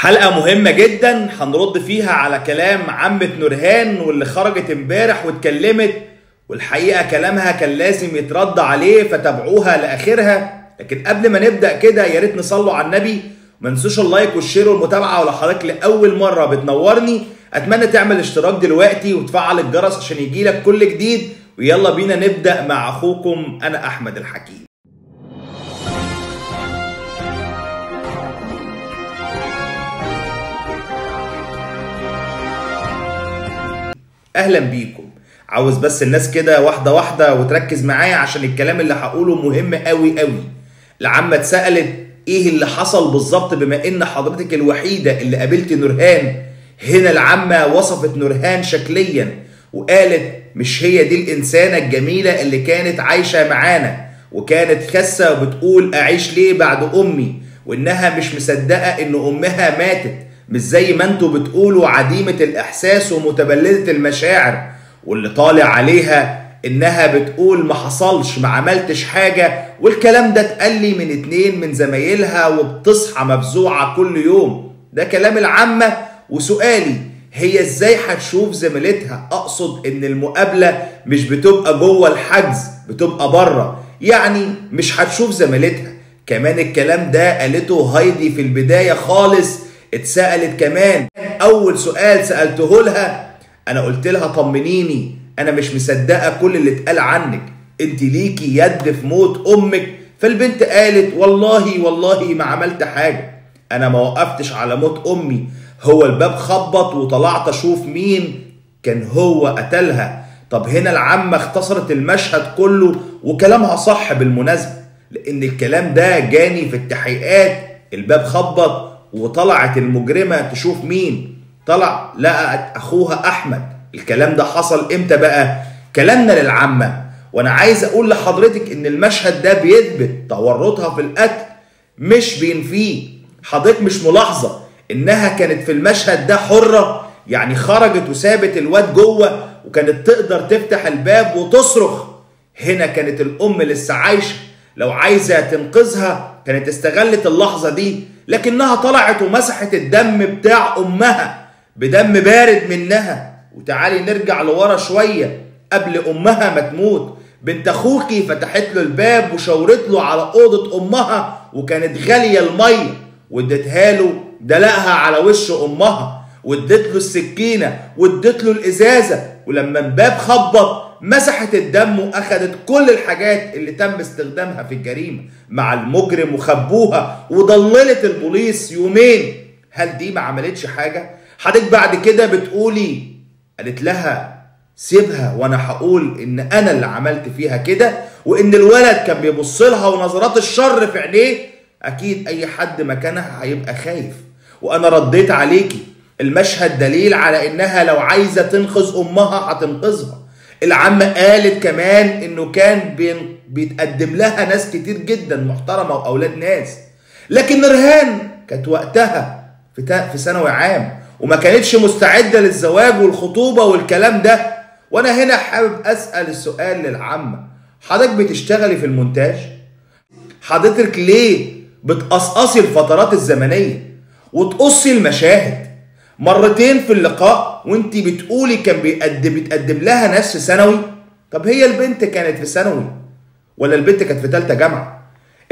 حلقة مهمة جدا هنرد فيها على كلام عمة نورهان واللي خرجت امبارح واتكلمت والحقيقة كلامها كان لازم يترد عليه فتابعوها لآخرها. لكن قبل ما نبدأ كده يا ريت نصلوا على النبي. ما تنسوش ال like وال share والمتابعة ولو حضرتك لأول مرة بتنورني أتمنى تعمل اشتراك دلوقتي وتفعل الجرس عشان يجيلك كل جديد. ويلا بينا نبدأ مع أخوكم أنا أحمد الحكيم. أهلا بيكم. عاوز بس الناس كده واحدة واحدة وتركز معايا عشان الكلام اللي هقوله مهم قوي قوي العمة اتسألت إيه اللي حصل بالظبط بما إن حضرتك الوحيدة اللي قابلت نورهان؟ هنا العمة وصفت نورهان شكليا وقالت مش هي دي الإنسانة الجميلة اللي كانت عايشة معانا وكانت خاسة وبتقول أعيش ليه بعد أمي وإنها مش مصدقة إن أمها ماتت. مش زي ما أنتوا بتقولوا عديمة الإحساس ومتبلدة المشاعر واللي طالع عليها إنها بتقول ما حصلش ما عملتش حاجة والكلام ده اتقال لي من اتنين من زمايلها وبتصحى مفزوعة كل يوم. ده كلام العامة. وسؤالي هي إزاي هتشوف زميلتها؟ أقصد إن المقابلة مش بتبقى جوه الحجز بتبقى بره. يعني مش هتشوف زميلتها. كمان الكلام ده قالته هايدي في البداية خالص. اتسألت كمان. أول سؤال سألته لها أنا قلت لها طمنيني أنا مش مصدقة كل اللي اتقال عنك. أنت ليكي يد في موت أمك. فالبنت قالت والله والله ما عملت حاجة. أنا ما وقفتش على موت أمي. هو الباب خبط وطلعت أشوف مين كان هو قتلها. طب هنا العمه اختصرت المشهد كله وكلامها صح بالمناسبة لأن الكلام ده جاني في التحقيقات. الباب خبط وطلعت المجرمة تشوف مين؟ طلع لقت أخوها أحمد. الكلام ده حصل إمتى بقى؟ كلامنا للعامة. وأنا عايز أقول لحضرتك إن المشهد ده بيثبت تورطها في القتل مش بينفيه حضرتك مش ملاحظة إنها كانت في المشهد ده حرة؟ يعني خرجت وسابت الواد جوه وكانت تقدر تفتح الباب وتصرخ. هنا كانت الأم لسه عايشة. لو عايزة تنقذها كانت استغلت اللحظة دي لكنها طلعت ومسحت الدم بتاع أمها بدم بارد منها. وتعالي نرجع لورا شوية قبل أمها ما تموت. بنت أخوكي فتحت له الباب وشاورت له على أوضة أمها وكانت غالية المية. واديتها له دلقها على وش أمها. واديت له السكينة واديت له الإزازة. ولما الباب خبط مسحت الدم وأخدت كل الحاجات اللي تم استخدامها في الجريمة مع المجرم وخبوها وضللت البوليس يومين. هل دي ما عملتش حاجة؟ حضرتك بعد كده بتقولي قالت لها سيبها وأنا هقول إن أنا اللي عملت فيها كده وإن الولد كان بيبص لها ونظرات الشر في عينيه. أكيد أي حد مكانها هيبقى خايف. وأنا رديت عليكي. المشهد دليل على إنها لو عايزة تنقذ أمها هتنقذها. العم قالت كمان إنه كان بيتقدم لها ناس كتير جدا محترمة وأولاد ناس. لكن نورهان كانت وقتها في في ثانوي عام وما كانتش مستعدة للزواج والخطوبة والكلام ده. وأنا هنا حابب أسأل السؤال للعمه حضرتك بتشتغلي في المونتاج؟ حضرتك ليه بتقصقصي الفترات الزمنية وتقصي المشاهد؟ مرتين في اللقاء وانت بتقولي كان بيقدم بتقدم لها ناس في ثانوي طب هي البنت كانت في ثانوي ولا البنت كانت في ثالثه جامعة؟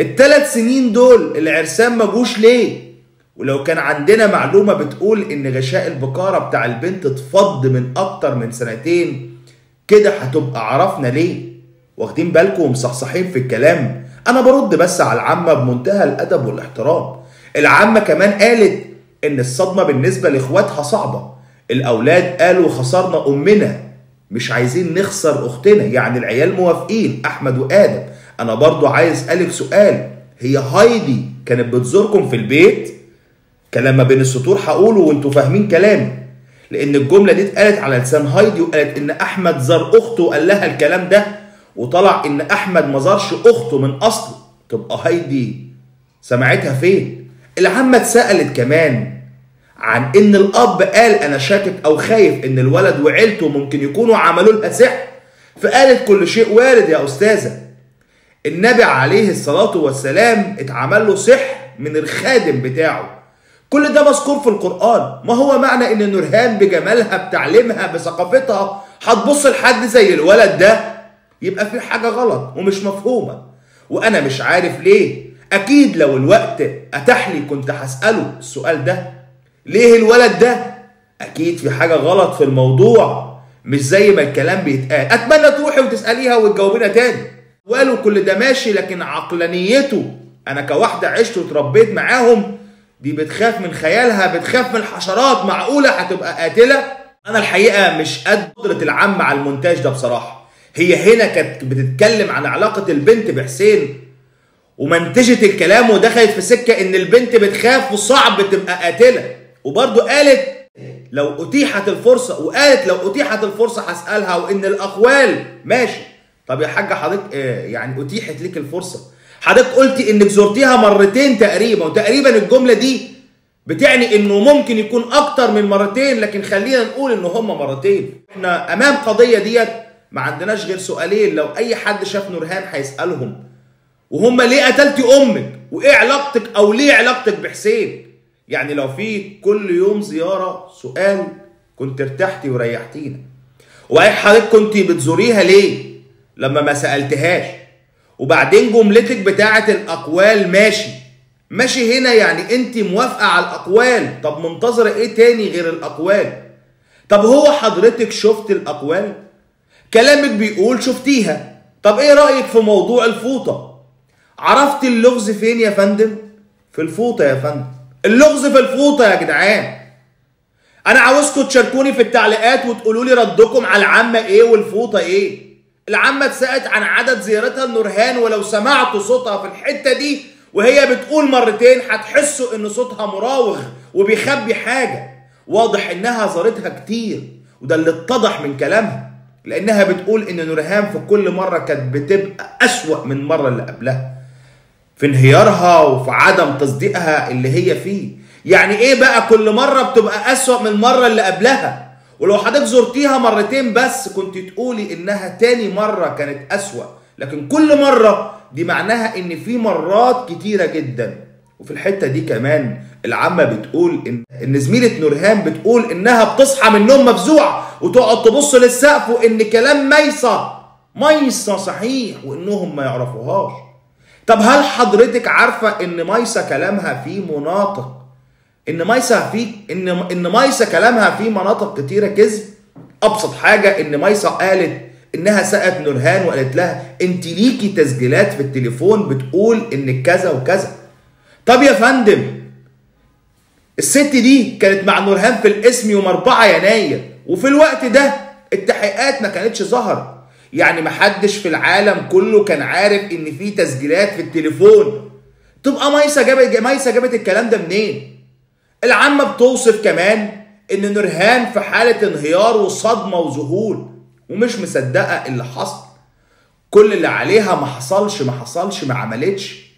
الثلاث سنين دول العرسان ما جوش ليه؟ ولو كان عندنا معلومة بتقول إن غشاء البكاره بتاع البنت اتفض من أكتر من سنتين كده هتبقى عرفنا ليه؟ واخدين بالكم ومصحصحين في الكلام. أنا برد بس على العامة بمنتهى الأدب والاحترام. العامة كمان قالت إن الصدمة بالنسبة لإخواتها صعبة. الأولاد قالوا خسرنا أمنا. مش عايزين نخسر أختنا. يعني العيال موافقين أحمد وآدم. أنا برضو عايز أسألك سؤال. هي هايدي كانت بتزوركم في البيت؟ كلام ما بين السطور هقوله وأنتوا فاهمين كلامي. لأن الجملة دي اتقالت على لسان هايدي وقالت إن أحمد زار أخته وقال لها الكلام ده. وطلع إن أحمد ما زارش أخته من اصله تبقى هايدي سمعتها فين؟ العمة اتسألت كمان. عن إن الأب قال أنا شاكك أو خايف إن الولد وعيلته ممكن يكونوا عملوا لها سحر. فقالت كل شيء وارد يا أستاذة. النبي عليه الصلاة والسلام اتعمل له سحر من الخادم بتاعه. كل ده مذكور في القرآن. ما هو معنى إن نورهان بجمالها بتعليمها بثقافتها هتبص لحد زي الولد ده؟ يبقى في حاجة غلط ومش مفهومة. وأنا مش عارف ليه. أكيد لو الوقت أتاح لي كنت هسأله السؤال ده. ليه الولد ده؟ أكيد في حاجة غلط في الموضوع مش زي ما الكلام بيتقال. أتمنى تروحي وتسأليها وتجاوبينا تاني. وقالوا كل ده ماشي لكن عقلانيته. أنا كواحدة عشت وتربيت معاهم دي بتخاف من خيالها بتخاف من الحشرات. معقولة؟ هتبقى قاتلة؟ أنا الحقيقة مش قد قدرة العم على المونتاج ده بصراحة. هي هنا كانت بتتكلم عن علاقة البنت بحسين ومنتجت الكلام ودخلت في سكة إن البنت بتخاف وصعب تبقى قاتلة. وبرضه قالت لو أتيحت الفرصة وقالت لو أتيحت الفرصة هسألها وإن الاقوال ماشي. طب يا حاجة حضرتك آه، يعني أتيحت ليك الفرصة. حضرتك قلتي إنك زرتيها مرتين تقريبا وتقريبا الجملة دي بتعني إنه ممكن يكون أكتر من مرتين لكن خلينا نقول ان هم مرتين. إحنا أمام قضية ديت ما عندناش غير سؤالين لو أي حد شاف نورهان هيسألهم. وهم ليه قتلتي أمك؟ وإيه علاقتك أو ليه علاقتك بحسين؟ يعني لو في كل يوم زيارة سؤال كنت ارتحتي وريحتينا. وبعدين حضرتك كنت بتزوريها ليه؟ لما ما سألتهاش. وبعدين جملتك بتاعة الأقوال ماشي. ماشي هنا يعني أنت موافقة على الأقوال. طب منتظرة إيه تاني غير الأقوال؟ طب هو حضرتك شفت الأقوال؟ كلامك بيقول شفتيها. طب إيه رأيك في موضوع الفوطة؟ عرفت اللغز فين يا فندم؟ في الفوطة يا فندم. اللغز في الفوطة يا جدعان. أنا عاوزكم تشاركوني في التعليقات وتقولوا لي ردكم على العامة إيه والفوطة إيه. العامة اتسألت عن عدد زيارتها لنورهان ولو سمعتوا صوتها في الحتة دي وهي بتقول مرتين هتحسوا إن صوتها مراوغ وبيخبي حاجة. واضح إنها زارتها كتير وده اللي اتضح من كلامها. لأنها بتقول إن نورهان في كل مرة كانت بتبقى أسوأ من المرة اللي قبلها. في انهيارها وفي عدم تصديقها اللي هي فيه. يعني إيه بقى كل مرة بتبقى أسوأ من المرة اللي قبلها؟ ولو حضرتك زرتيها مرتين بس كنت تقولي إنها تاني مرة كانت أسوأ. لكن كل مرة دي معناها إن في مرات كتيرة جدا. وفي الحتة دي كمان العامة بتقول إن إن زميلة نورهان بتقول إنها بتصحى من النوم مفزوعة وتقعد تبص للسقف وإن كلام ميسة ميسة صحيح وإنهم ما يعرفوهاش. طب هل حضرتك عارفة إن ميسة كلامها فيه مناطق؟ إن ميسة في إن إن ميسة كلامها فيه مناطق كتيرة كذب؟ أبسط حاجة إن ميسة قالت إنها سألت نورهان وقالت لها أنت ليكي تسجيلات في التليفون بتقول انك كذا وكذا. طب يا فندم الست دي كانت مع نورهان في الاسم يوم 4 يناير وفي الوقت ده التحقيقات ما كانتش ظهرت. يعني محدش في العالم كله كان عارف إن في تسجيلات في التليفون. تبقى ميسة جابت ميسة جابت الكلام ده منين؟ العامة بتوصف كمان إن نورهان في حالة انهيار وصدمة وذهول ومش مصدقة اللي حصل. كل اللي عليها ما حصلش ما حصلش ما عملتش.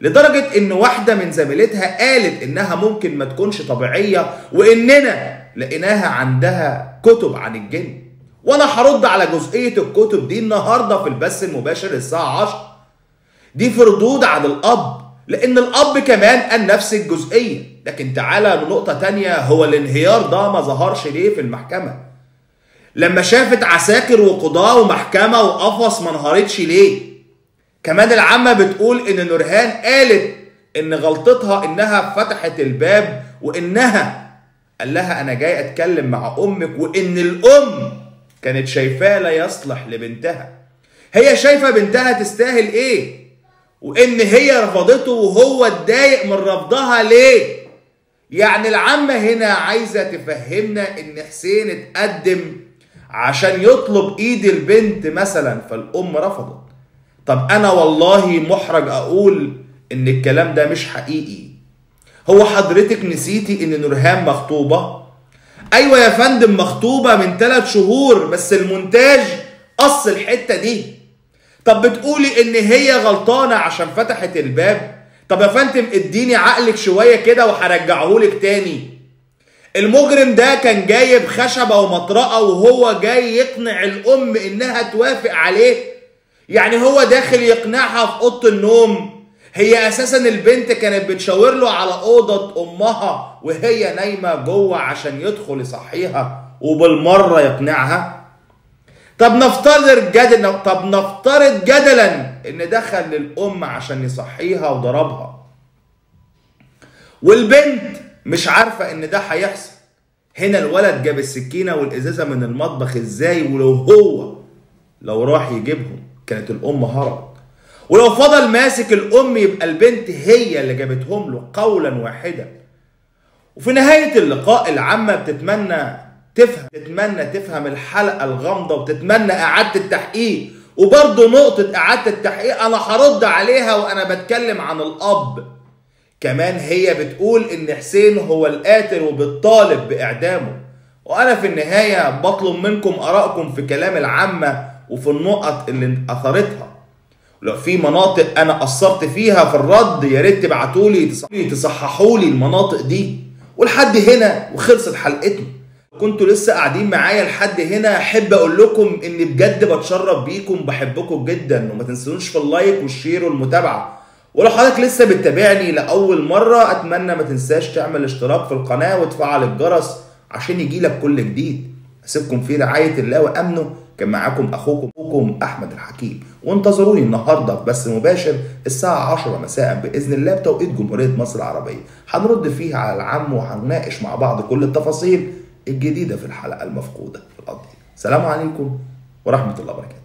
لدرجة إن واحدة من زميلتها قالت إنها ممكن ما تكونش طبيعية وإننا لقيناها عندها كتب عن الجن. وأنا هرد على جزئية الكتب دي النهاردة في البث المباشر الساعة 10 دي في ردود على الأب لأن الأب كمان قال نفس الجزئية. لكن تعالى لنقطة تانية هو الانهيار ده ما ظهرش ليه في المحكمة؟ لما شافت عساكر وقضاة ومحكمة وقفص ما انهارتش ليه؟ كمان العامة بتقول إن نورهان قالت إن غلطتها إنها فتحت الباب وإنها قال لها أنا جاي أتكلم مع أمك وإن الأم كانت شايفاه لا يصلح لبنتها. هي شايفة بنتها تستاهل إيه؟ وإن هي رفضته وهو اتضايق من رفضها ليه؟ يعني العامة هنا عايزة تفهمنا إن حسين اتقدم عشان يطلب إيد البنت مثلا فالأم رفضت. طب أنا والله محرج أقول إن الكلام ده مش حقيقي. هو حضرتك نسيتي إن نورهان مخطوبة؟ أيوه يا فندم مخطوبة من ثلاث شهور بس المونتاج قص الحتة دي. طب بتقولي إن هي غلطانة عشان فتحت الباب؟ طب يا فندم إديني عقلك شوية كده وهرجعهولك تاني. المجرم ده كان جايب خشبة ومطرقة وهو جاي يقنع الأم إنها توافق عليه. يعني هو داخل يقنعها في أوضة النوم. هي أساسا البنت كانت بتشاور له على أوضة أمها وهي نايمة جوه عشان يدخل يصحيها وبالمرة يقنعها. طب نفترض جدلا طب نفترض جدلا إن دخل للأم عشان يصحيها وضربها. والبنت مش عارفة إن ده هيحصل. هنا الولد جاب السكينة والإزازة من المطبخ إزاي؟ ولو هو لو راح يجيبهم كانت الأم هربت. ولو فضل ماسك الأم يبقى البنت هي اللي جابتهم له قولا واحدا. وفي نهاية اللقاء العامة بتتمنى تفهم تتمنى تفهم الحلقة الغامضة وتتمنى إعادة التحقيق. وبرضه نقطة إعادة التحقيق أنا هرد عليها وأنا بتكلم عن الأب. كمان هي بتقول إن حسين هو القاتل وبتطالب بإعدامه. وأنا في النهاية بطلب منكم آرائكم في كلام العامة وفي النقط اللي اثرتها لو في مناطق أنا قصرت فيها في الرد يا ريت تبعتوا لي تصححوا لي المناطق دي. ولحد هنا وخلصت حلقتنا. كنتوا لسه قاعدين معايا لحد هنا أحب أقول لكم إني بجد بتشرف بيكم بحبكم جدا. وما تنسونوش في اللايك والشير والمتابعة. ولو حضرتك لسه بتتابعني لأول مرة أتمنى ما تنساش تعمل اشتراك في القناة وتفعل الجرس عشان يجيلك كل جديد. أسيبكم في رعاية الله وأمنه. كان معاكم أخوكم أخوكم أحمد الحكيم. وانتظروني النهارده في بث مباشر الساعة 10 مساء بإذن الله بتوقيت جمهورية مصر العربية. هنرد فيه على العم وهنناقش مع بعض كل التفاصيل الجديدة في الحلقة المفقودة في القضية. سلام عليكم ورحمة الله وبركاته.